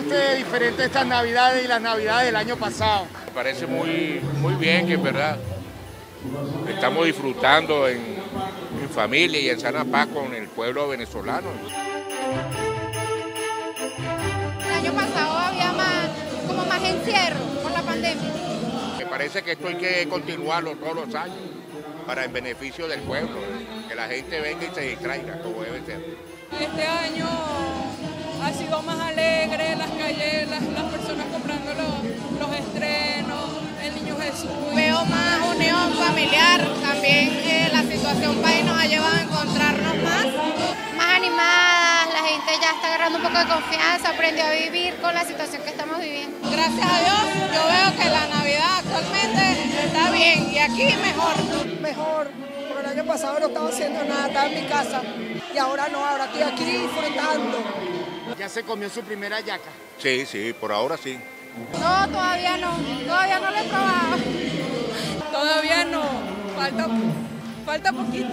¿Qué ve usted de diferente estas navidades y las navidades del año pasado? Me parece muy, muy bien que es verdad. Estamos disfrutando en, en familia y en sana paz con el pueblo venezolano. El año pasado había más, como más encierro por la pandemia. Me parece que esto hay que continuarlo todos los años para el beneficio del pueblo, que la gente venga y se distraiga como debe ser. Este año ha sido más agarrando un poco de confianza, aprendió a vivir con la situación que estamos viviendo. Gracias a Dios, yo veo que la Navidad actualmente está bien y aquí mejor. Mejor, porque el año pasado no estaba haciendo nada, estaba en mi casa y ahora no, ahora estoy aquí disfrutando. ¿Ya se comió su primera yaca? Sí, sí, por ahora sí. No, todavía no, todavía no lo he probado. Todavía no, falta, falta poquito.